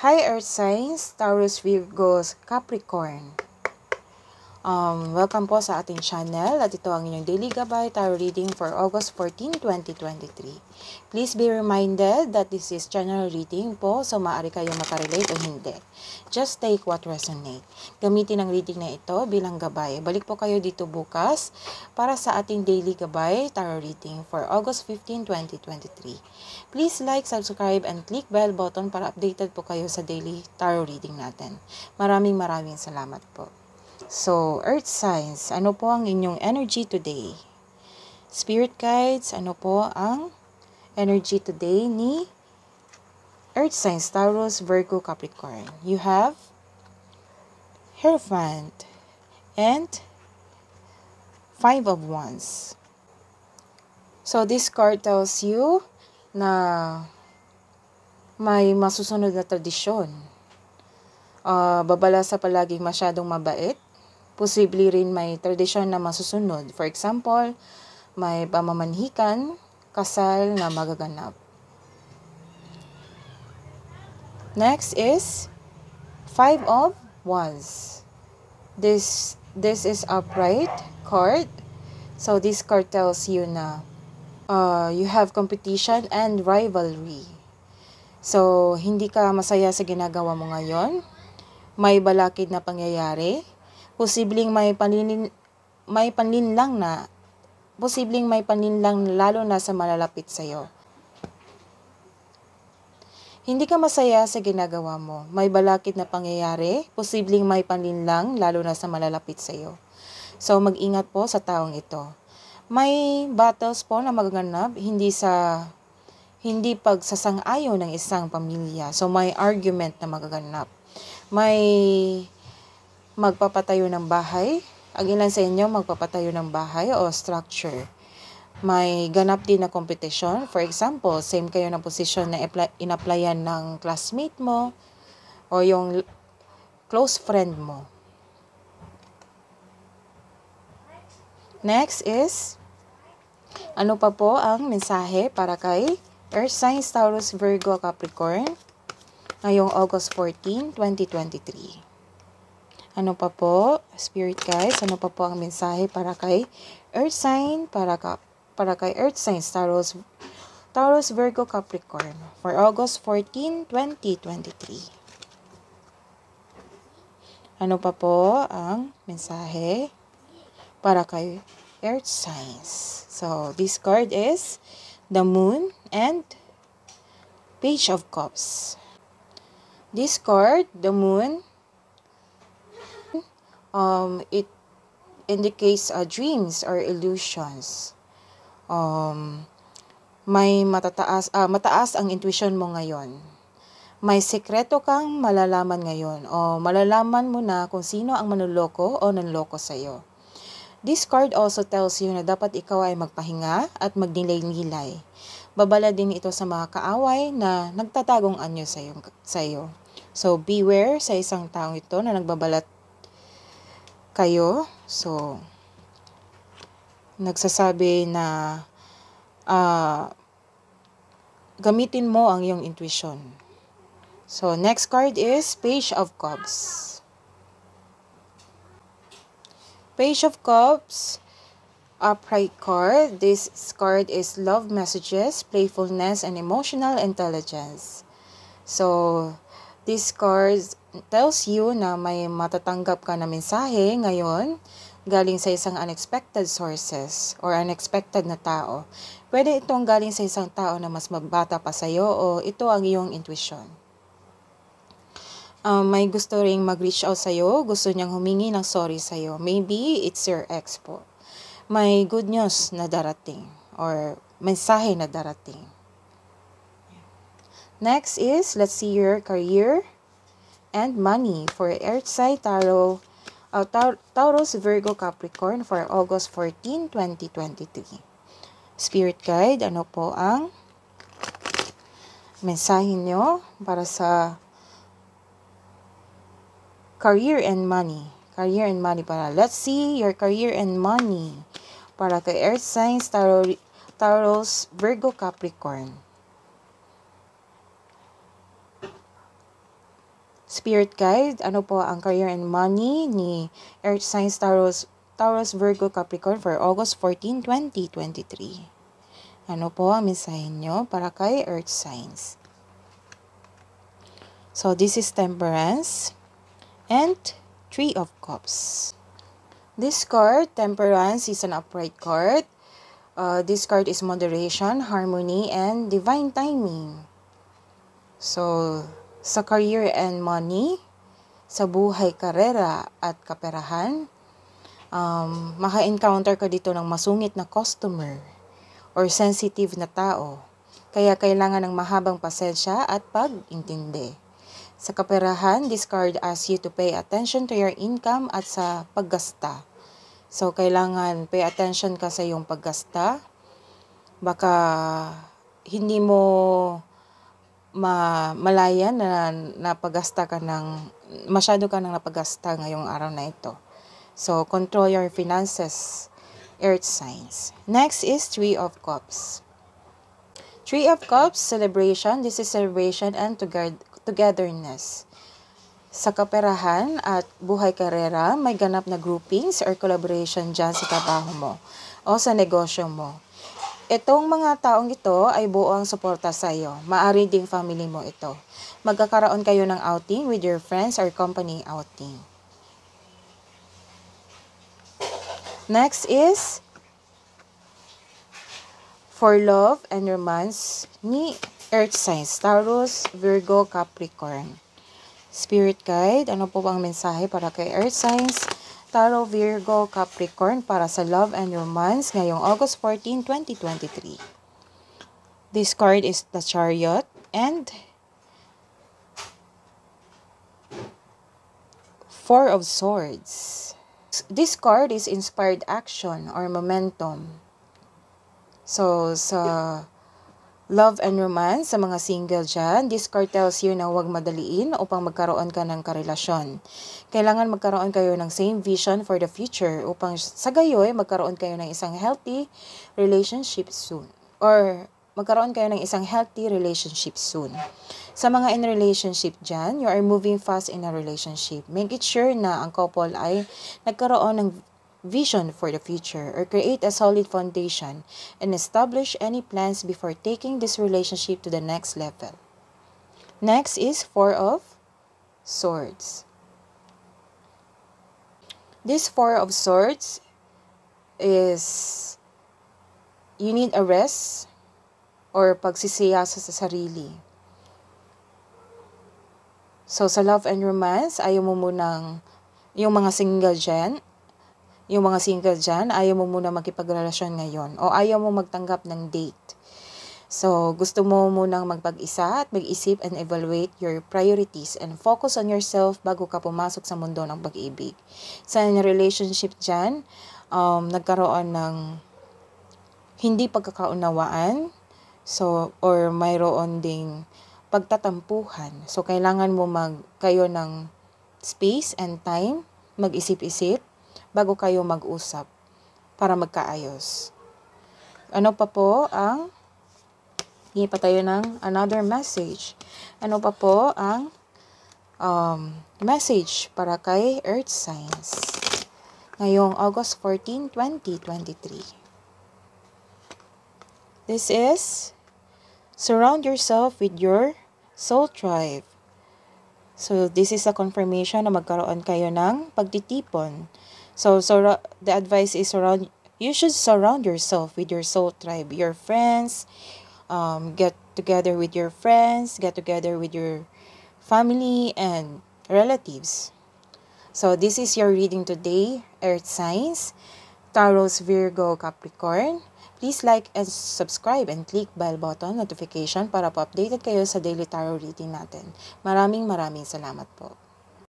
Hi Earth Signs, Taurus, Virgos, Capricorn. Um, welcome po sa ating channel at ito ang inyong daily gabay tarot reading for August 14, 2023. Please be reminded that this is general reading po so maaari kayong makarelate o hindi. Just take what resonate. Gamitin ang reading na ito bilang gabay. Balik po kayo dito bukas para sa ating daily gabay tarot reading for August 15, 2023. Please like, subscribe, and click bell button para updated po kayo sa daily tarot reading natin. Maraming maraming salamat po. So, earth signs, ano po ang inyong energy today? Spirit guides, ano po ang energy today ni earth signs, Taurus, Virgo, Capricorn? You have Hierophant and Five of Wands. So, this card tells you na may masusunod na tradisyon. Uh, babala sa palaging masyadong mabait posible rin may tradisyon na masusunod. For example, may pamamanhikan, kasal na magaganap. Next is Five of Wands. This this is upright card. So this card tells you na uh, you have competition and rivalry. So hindi ka masaya sa ginagawa mo ngayon. May balakid na pangyayari posibleng may panlinin may panlinlang na posibleng may panlinlang lalo na sa malalapit sa iyo. Hindi ka masaya sa ginagawa mo. May balakid na pangyayari, posibleng may panlinlang lalo na sa malalapit sa iyo. So mag-ingat po sa taong ito. May battles po na magaganap hindi sa hindi pagsasang-ayon ng isang pamilya. So may argument na magaganap. May magpapatayo ng bahay. Ang ilan sa inyo magpapatayo ng bahay o structure. May ganap din na competition. For example, same kayo ng position na in-applyan ng classmate mo o yung close friend mo. Next is, ano pa po ang mensahe para kay Earth Signs, Taurus, Virgo, Capricorn ngayong August 14, 2023. Ano pa po, Spirit guys, ano pa po ang mensahe para kay Earth sign, para, ka, para kay Earth sign, Taurus, Taurus, Virgo, Capricorn for August 14, 2023. Ano pa po ang mensahe para kay Earth signs? So, this card is the Moon and Page of Cups. This card, the Moon, um, it indicates uh, dreams or illusions. Um, may matataas, uh, mataas ang intuition mo ngayon. May sekreto kang malalaman ngayon o malalaman mo na kung sino ang manuloko o nanloko sa iyo. This card also tells you na dapat ikaw ay magpahinga at magnilay-nilay. Babala din ito sa mga kaaway na nagtatagong anyo. Sa iyo. So beware sa isang taong ito na nagbabalat kayo. So, nagsasabi na uh, gamitin mo ang iyong intuition. So, next card is Page of Cups. Page of Cups, upright card. This card is love messages, playfulness, and emotional intelligence. So, this card tells you na may matatanggap ka na mensahe ngayon galing sa isang unexpected sources or unexpected na tao. Pwede itong galing sa isang tao na mas mabata pa sa'yo o ito ang iyong intuition. Um, may gusto ring mag-reach out sa'yo, gusto niyang humingi ng sorry sa'yo. Maybe it's your ex po. May good news na darating or mensahe na darating. Next is, let's see your career and money for Earth Sign Tarot, uh, Taurus, Virgo, Capricorn for August 14, 2023. Spirit Guide, ano po ang mensahe nyo para sa career and money? Career and money para. Let's see your career and money para kay Earth Signs, Taurus, Virgo, Capricorn. Spirit guide, ano po ang career and money ni Earth Signs Taurus, Taurus Virgo Capricorn for August 14, 2023. Ano po ang mensahe nyo para kay Earth Signs? So, this is Temperance and Three of Cups. This card, Temperance, is an upright card. Uh, this card is moderation, harmony, and divine timing. So, sa career and money, sa buhay, karera, at kaperahan, um, maka-encounter ka dito ng masungit na customer or sensitive na tao. Kaya kailangan ng mahabang pasensya at pag-intindi. Sa kaperahan, this card asks you to pay attention to your income at sa paggasta. So, kailangan pay attention ka sa iyong paggasta. Baka hindi mo ma malaya na napagasta ka ng masyado ka nang napagasta ngayong araw na ito. So, control your finances, earth signs. Next is Three of Cups. Three of Cups, celebration. This is celebration and togetherness. Sa kaperahan at buhay karera, may ganap na groupings or collaboration dyan sa trabaho mo o sa negosyo mo Itong mga taong ito ay buo ang suporta sa iyo. Maari ding family mo ito. Magkakaroon kayo ng outing with your friends or company outing. Next is for love and romance ni Earth Signs, Taurus, Virgo, Capricorn. Spirit Guide, ano po bang mensahe para kay Earth Signs? Taro Virgo Capricorn para sa love and romance ngayong August 14, 2023. This card is the Chariot and Four of Swords. This card is inspired action or momentum. So, sa love and romance sa mga single dyan, this card tells you na huwag madaliin upang magkaroon ka ng karelasyon. Kailangan magkaroon kayo ng same vision for the future upang sa gayoy magkaroon kayo ng isang healthy relationship soon. Or magkaroon kayo ng isang healthy relationship soon. Sa mga in relationship dyan, you are moving fast in a relationship. Make it sure na ang couple ay nagkaroon ng vision for the future or create a solid foundation and establish any plans before taking this relationship to the next level. Next is Four of Swords. This Four of Swords is you need a rest or pagsisiyasa sa sarili. So, sa love and romance, ayaw mo munang, yung mga single dyan, yung mga single dyan, ayaw mo muna makipagrelasyon ngayon o ayaw mo magtanggap ng date. So, gusto mo munang magpag-isa at mag-isip and evaluate your priorities and focus on yourself bago ka pumasok sa mundo ng pag-ibig. Sa relationship dyan, um, nagkaroon ng hindi pagkakaunawaan, so, or mayroon ding pagtatampuhan. So, kailangan mo mag, kayo ng space and time, mag-isip-isip, bago kayo mag-usap para magkaayos. Ano pa po ang Hingi pa tayo ng another message. Ano pa po ang um, message para kay Earth Signs ngayong August 14, 2023. This is surround yourself with your soul tribe. So, this is a confirmation na magkaroon kayo ng pagtitipon So, so the advice is surround you should surround yourself with your soul tribe, your friends, um, get together with your friends, get together with your family and relatives. So this is your reading today, Earth Signs, Taurus, Virgo, Capricorn. Please like and subscribe and click bell button notification para po updated kayo sa daily tarot reading natin. Maraming maraming salamat po.